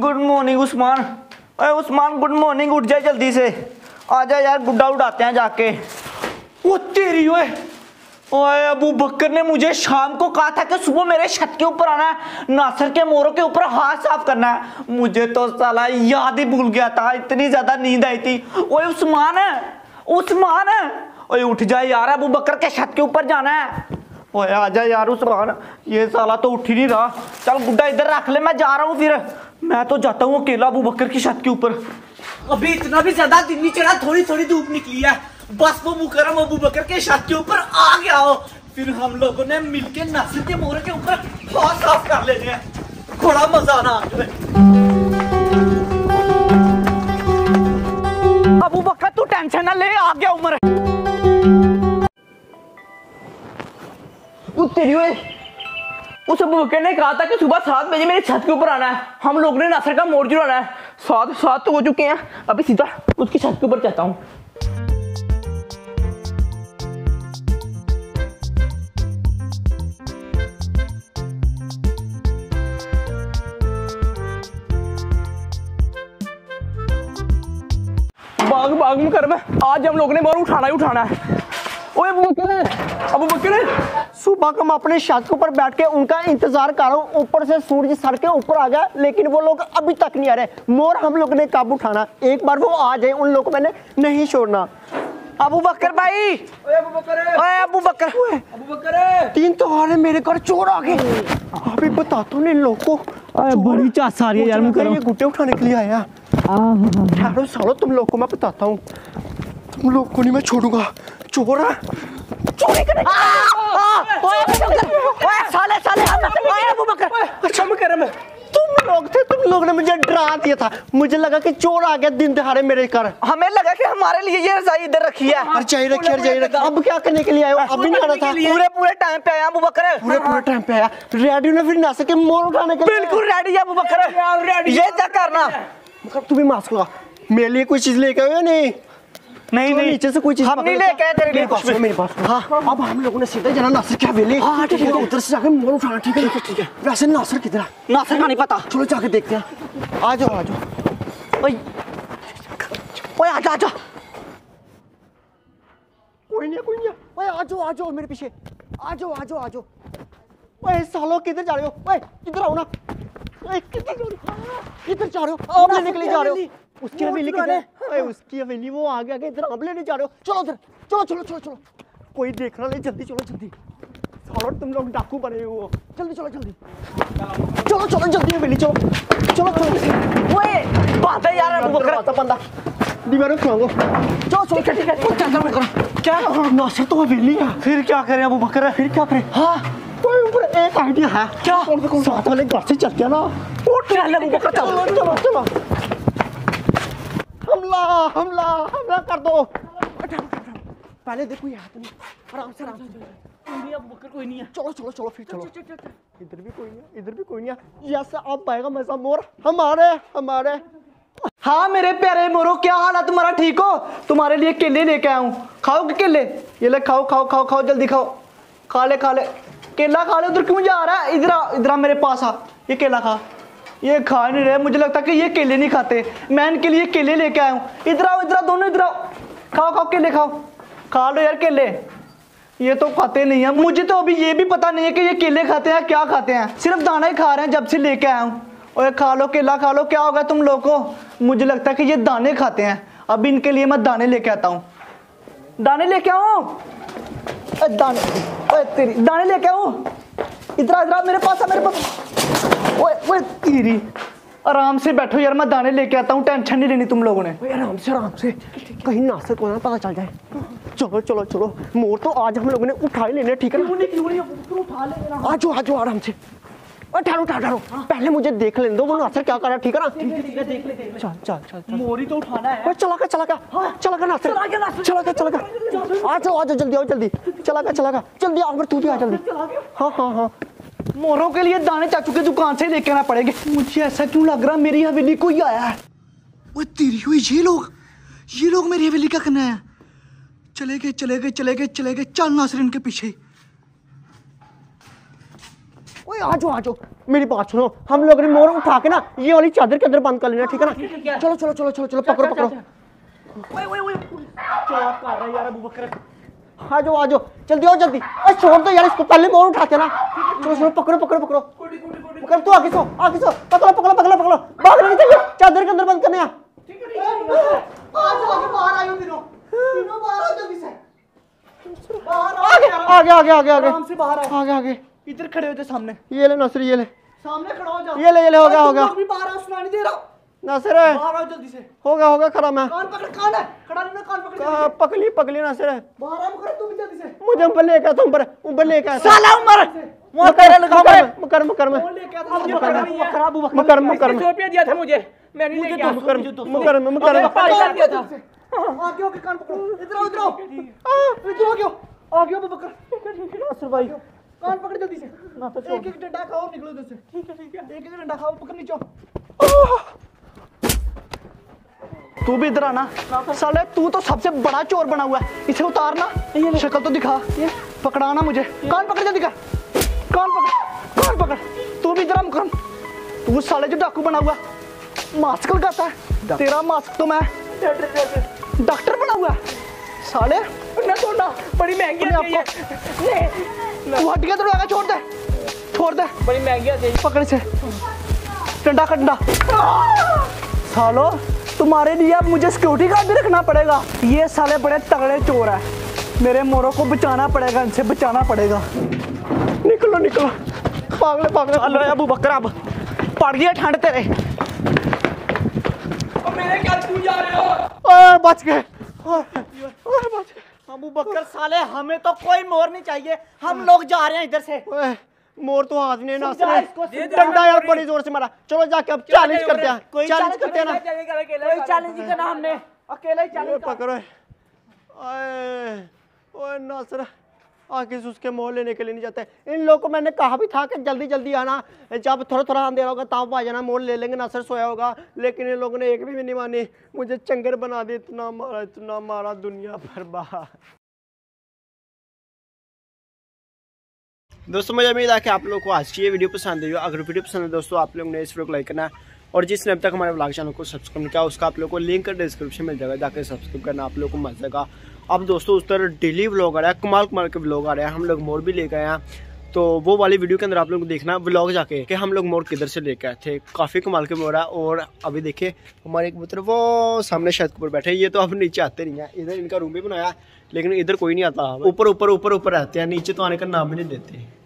Good morning Usman अरे Usman good morning उठ जाए जल्दी से। आ जा यार, गुड्डा उड़ाते हैं जाके। वो तेरी, ओए। ओए अबू बकर ने मुझे शाम को कहा था कि सुबह मेरे छत के ऊपर आना है। नासर के मोरों के ऊपर हाथ साफ़ करना है। मुझे तो साला याद ही भूल गया था। इतनी ज़्यादा नींद आई थी। ओए उस्मान उस्मान ओए, उठ जाए यार अबू बकर के छत के ऊपर जाना है। ओए आ जा यार उस्मान ये साला तो उठ ही नहीं रहा चल गुड्डा इधर रख ले मैं जा रहा हूँ फिर मैं तो जाता हूँ अकेला अबू बकर की छत के ऊपर अभी इतना भी ज़्यादा दिन नहीं चढ़ा थोड़ी थोड़ी धूप निकली है बस वो मुकरम अबू बकर के छत के ऊपर आ गया हो फिर हम लोगों ने मिलके नासिर के मोरे के ऊपर हाथ साफ़ कर लेने हैं बड़ा मज़ा आना आज में। अबू बकर तू टेंशन ना ले आ गया उम्र तेरी ओए। उस अबू ने कहा था कि सुबह सात बजे मेरे छत के ऊपर आना है। हम लोग ने नासर का मोड़ जुड़ाना है। सात सात तो हो चुके हैं। अभी सीधा उसकी छत के ऊपर जाता हूँ। बाग बाग में कर में। आज हम लोग ने मोर उठाना ही उठाना है। ओए अबू बकर अबू बकर सुबह का मैं अपने छत के ऊपर बैठ के उनका इंतज़ार कर रहा हूँ। ऊपर से सूरज सर के ऊपर आ गया लेकिन वो लोग अभी तक नहीं आ रहे। मोर हम लोग ने कब उठाना। एक बार वो आ जाए उन लोगों को मैंने नहीं छोड़ना। अबू बकर भाई! ओए अबू बकर! अबू बकर! तीन तो आ रहे मेरे घर चोर आ गए। अभी बताता हूँ इन लोगों को। बड़ी चास आ रही है यार लगता ये गुड्डे उठाने के लिए आया। ठहरो सालो तुम लोग को मैं बताता हूँ। तुम लोग को नहीं मैं छोड़ूँगा। चोर है। चोरी करने ओए साले साले ओए अबू बकर अच्छा मुकरम तुम लोग थे तुम लोग ने मुझे डरा दिया था। मुझे लगा कि चोर आ गया दिन दहाड़े मेरे घर। हमें लगा कि हमारे लिए ये रजाई इधर रखी है। रजाई रखी रजाई रखी अब क्या करने के लिए आए हो? अभी नहीं आना था। पूरे पूरे टाइम पे आया अबू बकर। पूरे पूरे टाइम पे आया। रेडियो ने फिर ना सके मोर उठाने के बिल्कुल रेडी है अबू बकर। ये क्या करना? तू भी मास्क लगा। मेरे लिए कोई चीज़ लेके आए हो या नहीं नहीं। नीचे से कोई चीज़ हम नहीं लेके आए तेरे लिए कुछ मेरे पास। हाँ। अब हम लोगों ने सीधे जाना नासिर के हवेली हाँ ठीक है उधर से जाके मोर उठाना ठीक है? ठीक है वैसे नासिर किधर है? नासर का नहीं पता। चलो जाके देखते हैं। आ जाओ आ जाओ। ओए। ओए आजा आजा कोई नहीं कोई नहीं ओए आ जाओ आ जाओ मेरे पीछे। आ जाओ आ जाओ आ जाओ। ओए सालो किधर जा रहे हो? ओए इधर आओ ना। ओए किधर जा रहे हो? इधर जा रहे हो? आप लेने के लिए जा रहे हो। उसकी हवेली किधर है? उसकी हवेली वो आ गया कि इधर आप लेने जा रहे हो। चलो उधर चलो चलो चलो चलो। कोई देखना नहीं जल्दी चलो जल्दी। सालो तुम लोग डाकू बने हो। जल्दी चलो जल्दी। चलो चलो जल्दी हवेली चलो। चलो चलो ओए बात है यार अबू बकर आता बंदा दीवारों खिलाओ चलो चलो ठीक है ठीक है क्या कर करो क्या? नासिर तो हवेली है। फिर क्या करें अबू बकर फिर क्या करें? हाँ। कोई ऊपर एक आइडिया है। क्या? कौन सा कौन साथ वाले घर से चलते हैं ना। वो बकर चल। चलो चलो चलो। हमला हमला हमला कर दो। पहले देखो यहाँ तुम आराम से आराम से। कोई नहीं है। चलो चलो चलो फिर चलो इधर भी कोई नहीं है इधर भी कोई नहीं है। जैसे अब आएगा मज़ा मोर। हमारे हमारे। हाँ मेरे प्यारे मोरो क्या हाल है तुम्हारा? ठीक हो? तुम्हारे लिए केले लेके आया हूँ। खाओगे केले? ये ले खाओ खाओ खाओ खाओ जल्दी खाओ। खा ले खा ले। केला खा ले उधर क्यों जा रहा है? इधर इधर मेरे पास आ। ये केला खा। ये खा नहीं रहे, मुझे लगता है कि ये केले नहीं खाते। मैं इनके लिए केले लेके आया हूँ। इधर आओ, इधर दोनों इधर आओ। खाओ खाओ, केले खाओ। खा लो यार केले। ये तो खाते नहीं है। मुझे तो अभी ये भी पता नहीं है कि ये केले खाते हैं, क्या खाते हैं। सिर्फ़ दाना ही खा रहे हैं जब से लेके आया हूँ। और खा लो, केला खा लो, क्या होगा तुम लोग को? मुझे लगता है कि ये दाने खाते हैं। अब इनके लिए मैं दाने लेके आता हूँ। दाने लेके आओ। दाने तेरी, दाने लेके आओ। इधर इधर मेरे पास आ, मेरे पास। ओए आराम से बैठो यार मैं दाने लेके आता हूँ टेंशन नहीं लेनी तुम लोगों ने। आराम से आराम से। कहीं नासिर को ना पता चल जाए। चलो चलो चलो। मोर तो आज हम लोगों ने उठा ही लेने ठीक है ना? आज आज आराम से। ठहरो ठहरो ठहरो। पहले मुझे देख लेने दो वो नासिर क्या कर रहा है ठीक है ना? चल चल चल चल। मोरी तो उठाना है। चला का चला का चला का नासिर चला का चला का आ जाओ आ जाओ जल्दी आओ जल्दी। चला का चला का जल्दी आओ तू भी आ जल्दी। हाँ हाँ हाँ। मोरों के लिए दाने चाचू की दुकान से लेके आना पड़ेगा। मुझे ऐसा क्यों लग रहा मेरी हवेली कोई आया है? वो तेरी हुई ये लोग। ये लोग मेरी हवेली क्या करना है। चले गए चले गए चले गए चले गए चल नासिर इनके पीछे। ओए आ जाओ आ जाओ। मेरी बात सुनो। हम लोग ने मोर उठा के ना ये वाली चादर के अंदर बंद कर लेना ठीक है ना? चलो चलो चलो चलो चलो पकड़ो पकड़ो। ओए ओए ओए। क्या कर रहा है यार अबू बकर? आ जाओ आ जाओ जल्दी आओ जल्दी। अरे छोड़ दो यार इसको पहले मोर उठाते ना। चलो चलो पकड़ो पकड़ो पकड़ो। कोडी कोडी कोडी पकड़ तू आगे सो आगे सो। पकड़ो पकड़ो पकड़ो पकड़ो। भाग नहीं चाहिए चादर के अंदर बंद करने आ आ आगे बाहर आइयो तीनों। तीनों बाहर आओ जल्दी से बाहर आओ। आगे आगे आगे आगे आगे। इधर खड़े हो जाओ सामने। ये ले नसर ये ले। सामने खड़ा हो जाओ। ये ले ये ले हो गया हो गया। लोग भी बाहर आओ सुनाई नहीं दे रहा। नसर। बाहर आओ जल्दी से। हो गया हो गया खड़ा मैं। कान पकड़ कान है। ना कान पकड़ पकली पकली नसर से। बाहर आओ कर तू जल्दी से मुझे ऊपर लेके आता ऊपर ऊपर लेके आता साला उमर मुकर मुकर मुकर में फ़ोन लेके आ मुझे मुझे पता पकड़ नहीं है। खराब हुआ मुकर मुकर में रुपया दिया था मुझे मैं नहीं लेके मुकर आया मुकर मुकर में पाँच हज़ार दिया था आगे होके कान पकड़ो इधर आओ इधर आओ इधर आ गयो आ गयो बकर नासिर भाई कान पकड़ जल्दी से एक एक डंडा खाओ निकलो इधर से ठीक है ठीक है एक एक डंडा खाओ पकड़ नीचे। तू भी इधर आना। साले तू तो सबसे बड़ा चोर बना हुआ है। इसे उतारना। शक्ल तो दिखा। पकड़ाना मुझे। कान पकड़ जल्दी कर। कान पकड़ कान पकड़। तू भी इधर मुकरम तू साले जो डाकू बना हुआ मास्क लगाता है। तेरा मास्क तो मैं डॉक्टर बना हुआ है। साले ना छोड़ना बड़ी महँगी अपने आती आप है ये तू तो छोड़ दे। छोड़ दे। बड़ी महँगी है। पकड़ से डंडा का डंडा। सालो। तुम्हारे लिए अब मुझे सिक्योरिटी गार्ड भी रखना पड़ेगा। ये साले बड़े तगड़े चोर है। मेरे मोरों को बचाना पड़ेगा इनसे बचाना पड़ेगा। निकलो निकलो। पागले पागले। हेलो अबू बकर अब पड़ गई है ठंड तेरे। और मेरे क्यों जा रहे हो? ओए बच गए। ओए बच गए। अबू बकर साले हमें तो कोई मोर नहीं चाहिए। हम लोग जा रहे हैं इधर से। ओए मोर तो हाथ में। इसको, दे दे डंडा यार। बड़ी ज़ोर से मारा। चलो जाके अब चैलेंज करते हैं। कोई चैलेंज करते हैं ना। कोई चैलेंज नहीं करना हमने। अकेला ही चैलेंज पकड़ो। ओए ओए नासर आगे से उसके मोह लेने के लिए नहीं जाते। इन लोगों को मैंने कहा भी था कि जल्दी जल्दी आना। जब थोड़ा थोड़ा अंधेरा होगा तब आ जाना मोल ले लेंगे नासर सोया होगा। लेकिन इन लोगों ने एक भी नहीं मानी। मुझे चंगर बना दी इतना मारा इतना मारा दुनिया भर बहा दोस्तों, मुझे उम्मीद है कि आप लोगों को आज की ये वीडियो पसंद आई हो। अगर वीडियो पसंद है दोस्तों, आप लोग ने इस वीडियो को लाइक करना और जिसने अब तक हमारे ब्लॉग चैनल को सब्सक्राइब नहीं किया, उसका आप लोग को लिंक डिस्क्रिप्शन मिल जाएगा, जाकर सब्सक्राइब करना, आप लोग को मिल जाएगा अब दोस्तों, उस तरह डेली व्लॉग आ रहा है, कमाल कमाल के व्लॉग आ रहे हैं, हम लोग मोर भी लेके आए हैं। तो वो वाली वीडियो के अंदर आप लोग देखना व्लॉग जाके, कि हम लोग मोर किधर से लेके आए थे। काफ़ी कमाल के मोर है, और अभी देखिए, हमारे एक कबूतर वो सामने के ऊपर बैठे ये तो अब नीचे आते नहीं है, इधर इनका रूम भी बनाया लेकिन इधर कोई नहीं आता। ऊपर ऊपर ऊपर ऊपर रहते हैं, नीचे तो आने का नाम ही नहीं देते।